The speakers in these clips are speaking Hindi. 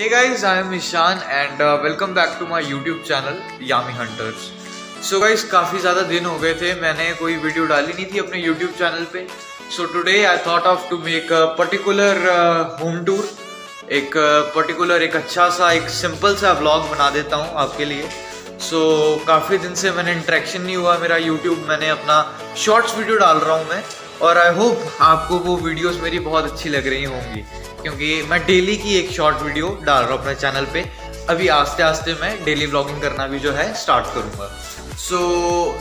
Hey guys, I am Ishan and uh, welcome back to my YouTube channel Yami Hunters. So guys, काफ़ी ज़्यादा दिन हो गए थे मैंने कोई वीडियो डाली नहीं थी अपने YouTube चैनल पे। So today I thought of to make a particular home tour एक पर्टिकुलर uh, एक अच्छा सा एक सिंपल सा व्लॉग बना देता हूँ आपके लिए। सो so, काफ़ी दिन से मैंने इंट्रैक्शन नहीं हुआ मेरा यूट्यूब मैंने अपना शॉर्ट्स वीडियो डाल रहा हूँ मैं। और आई होप आपको वो वीडियोस मेरी बहुत अच्छी लग रही होंगी। क्योंकि मैं डेली की एक शॉर्ट वीडियो डाल रहा हूँ अपने चैनल पे। अभी आस्ते आस्ते मैं डेली ब्लॉगिंग करना भी जो है स्टार्ट करूँगा। So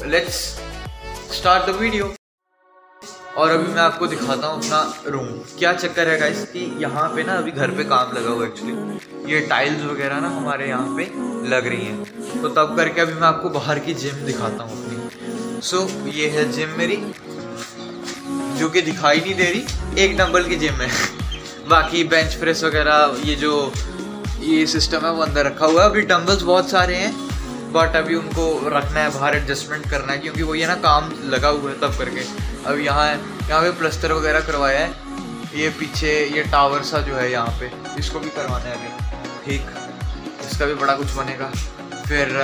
let's start the video और अभी मैं आपको दिखाता हूँ अपना रूम क्या चक्कर है गाइस कि यहाँ पे ना अभी घर पे काम लगा हुआ एक्चुअली ये टाइल्स वगैरह ना हमारे यहाँ पे लग रही हैं। तो तब करके अभी मैं आपको बाहर की जिम दिखाता हूँ अपनी। सो so, ये है जिम मेरी जो कि दिखाई नहीं दे रही एक डंबल की जिम है। बाकी बेंच प्रेस वगैरह, ये जो, ये सिस्टम है, वो अंदर रखा हुआ है। अभी डम्बल्स बहुत सारे हैं बट अभी उनको रखना है, बाहर एडजस्टमेंट करना है, क्योंकि वो ये ना, काम लगा हुआ है तब करके। अब यहाँ यहाँ पे प्लस्तर वगैरह करवाया है। ये पीछे, ये टावर सा जो है यहाँ पे, इसको भी करवाना है अभी। ठीक, इसका भी बड़ा कुछ बनेगा। फिर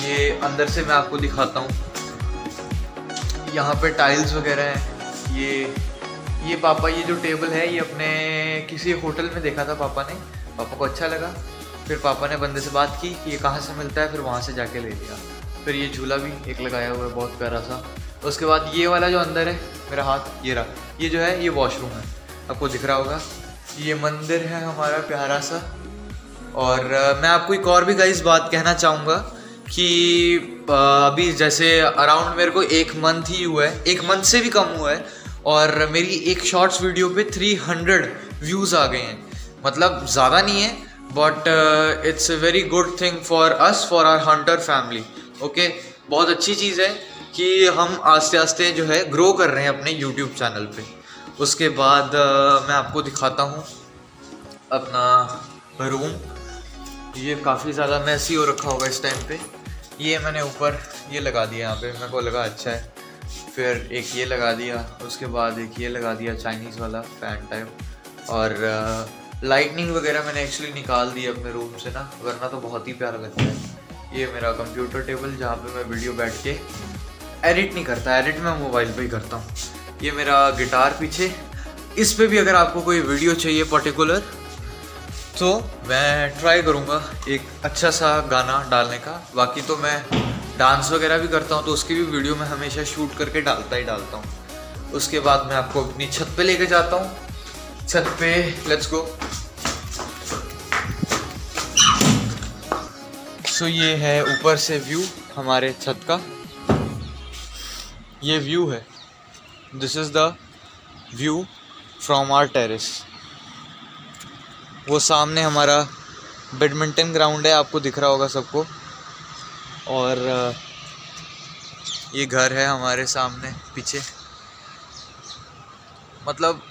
ये अंदर से मैं आपको दिखाता हूँ। यहाँ पे टाइल्स वगैरह हैं, ये ये पापा, ये जो टेबल है, ये अपने किसी होटल में देखा था पापा ने। पापा को अच्छा लगा। फिर पापा ने बंदे से बात की कि ये कहाँ से मिलता है, फिर वहाँ से जाके ले लिया। फिर ये झूला भी एक लगाया हुआ है, बहुत प्यारा सा। उसके बाद ये वाला जो अंदर है, मेरा हाथ, ये रहा। ये जो है, ये वॉशरूम है। आपको दिख रहा होगा। ये मंदिर है हमारा प्यारा सा। और मैं आपको एक और भी गाइस बात कहना चाहूँगा कि अभी जैसे अराउंड मेरे को एक मंथ ही हुआ है। एक मंथ से भी कम हुआ है। और मेरी एक शॉर्ट्स वीडियो पे 300 व्यूज़ आ गए हैं। मतलब ज़्यादा नहीं है but it's a very good thing for us for our Hunter family okay बहुत अच्छी चीज़ है कि हम आस्ते आस्ते जो है ग्रो कर रहे हैं अपने यूट्यूब चैनल पे। उसके बाद uh, मैं आपको दिखाता हूँ अपना रूम ये काफ़ी ज़्यादा मैसी हो रखा होगा इस टाइम पे। ये मैंने ऊपर ये लगा दिया यहाँ पे मेरे को लगा अच्छा है। फिर एक ये लगा दिया, उसके बाद एक ये लगा दिया चाइनीज़ वाला फ़ैन टाइप और लाइटनिंग वगैरह मैंने एक्चुअली निकाल दी अपने रूम से ना, वरना तो बहुत ही प्यारा लगता है। ये मेरा कंप्यूटर टेबल जहाँ पे मैं वीडियो बैठ के एडिट नहीं करता एडिट मैं मोबाइल पे ही करता हूँ। ये मेरा गिटार पीछे, इस पर भी अगर आपको कोई वीडियो चाहिए पर्टिकुलर तो मैं ट्राई करूँगा एक अच्छा सा गाना डालने का। बाकी तो मैं डांस वगैरह भी करता हूँ तो उसकी भी वीडियो मैं हमेशा शूट करके डालता ही डालता हूँ। उसके बाद मैं आपको अपनी छत पे लेके जाता हूँ। छत पे लेट्स गो सो ये है ऊपर से व्यू हमारे छत का। ये व्यू है। This is the view from our terrace वो सामने हमारा बैडमिंटन ग्राउंड है, आपको दिख रहा होगा सबको। और ये घर है हमारे सामने पीछे। मतलब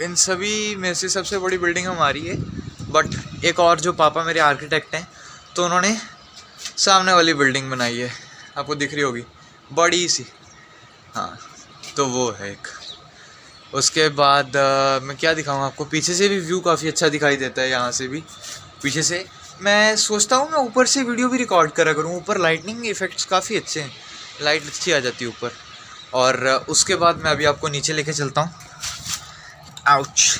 इन सभी में से सबसे बड़ी बिल्डिंग हमारी है बट एक और जो पापा मेरे आर्किटेक्ट हैं तो उन्होंने सामने वाली बिल्डिंग बनाई है। आपको दिख रही होगी बड़ी सी। हाँ तो वो है एक। उसके बाद आ, मैं क्या दिखाऊँ आपको पीछे से भी व्यू काफ़ी अच्छा दिखाई देता है यहाँ से भी। पीछे से मैं सोचता हूँ, मैं ऊपर से वीडियो भी रिकॉर्ड करा करूँ। ऊपर लाइटनिंग इफ़ेक्ट्स काफ़ी अच्छे हैं। लाइट अच्छी आ जाती है ऊपर। और उसके बाद मैं अभी आपको नीचे लेके चलता हूँ। आउच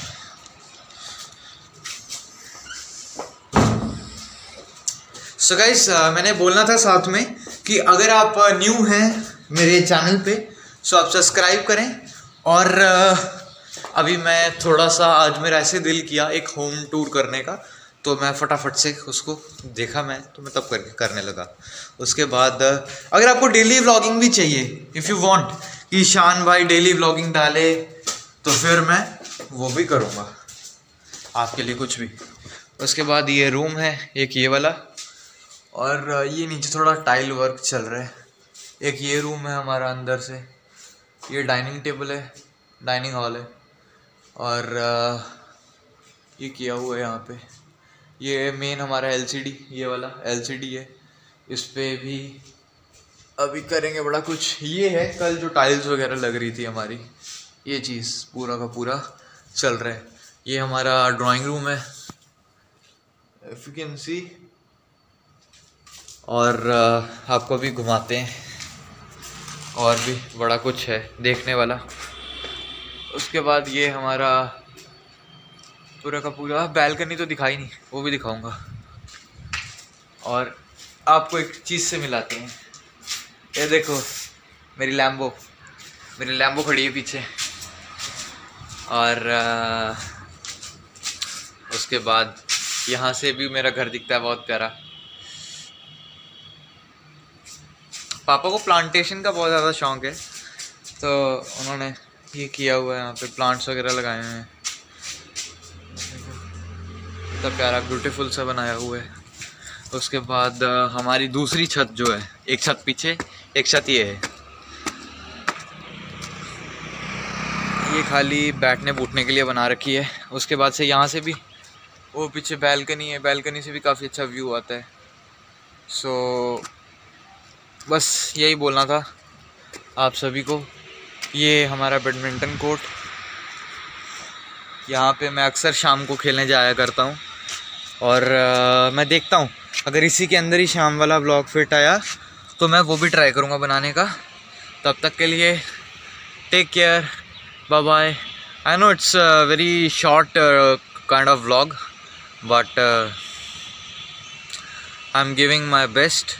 सो गाइस मैंने बोलना था साथ में कि अगर आप न्यू हैं मेरे चैनल पे सो आप सब्सक्राइब करें। और अभी मैं थोड़ा सा आज मेरा ऐसे दिल किया एक होम टूर करने का। तो मैं फटाफट से उसको देखा मैं तो मैं तब करके करने लगा। उसके बाद, अगर आपको डेली व्लॉगिंग भी चाहिए इफ़ यू वांट कि शान भाई डेली व्लॉगिंग डाले तो फिर मैं वो भी करूँगा। आपके लिए कुछ भी। उसके बाद ये रूम है, एक ये वाला, और ये नीचे थोड़ा टाइल वर्क चल रहा है। एक ये रूम है हमारा अंदर से। ये डाइनिंग टेबल है डाइनिंग हॉल है। और, ये किया हुआ है यहाँ पे। ये मेन हमारा एलसीडी ये वाला एलसीडी है। इस पर भी अभी करेंगे बड़ा कुछ। ये है कल जो टाइल्स वगैरह लग रही थी हमारी। ये चीज़ पूरा का पूरा चल रहा है। ये हमारा ड्राइंग रूम है। इफ़ यू कैन सी और आपको भी घुमाते हैं। और भी बड़ा कुछ है देखने वाला। उसके बाद ये हमारा पूरा का पूरा बैलकनी तो दिखाई नहीं वो भी दिखाऊँगा। और आपको एक चीज़ से मिलाते हैं। ये देखो मेरी लैम्बो मेरी लैम्बो खड़ी है पीछे। और आ, उसके बाद यहाँ से भी मेरा घर दिखता है बहुत प्यारा। पापा को प्लांटेशन का बहुत ज़्यादा शौक है तो उन्होंने ये किया हुआ है यहाँ पे प्लांट्स वगैरह लगाए हुए हैं। इतना प्यारा ब्यूटीफुल सा बनाया हुआ है। उसके बाद हमारी दूसरी छत जो है, एक छत पीछे, एक छत ये है। ये खाली बैठने बूटने के लिए बना रखी है। उसके बाद से यहाँ से भी, वो पीछे बैलकनी है बैलकनी से भी काफ़ी अच्छा व्यू आता है। सो बस यही बोलना था आप सभी को। ये हमारा बैडमिंटन कोर्ट यहाँ पे मैं अक्सर शाम को खेलने जाया करता हूँ। और आ, मैं देखता हूँ। अगर इसी के अंदर ही शाम वाला ब्लॉग फिट आया तो मैं वो भी ट्राई करूँगा बनाने का। तब तक के लिए take care bye bye I know it's very short kind of vlog but I am giving my best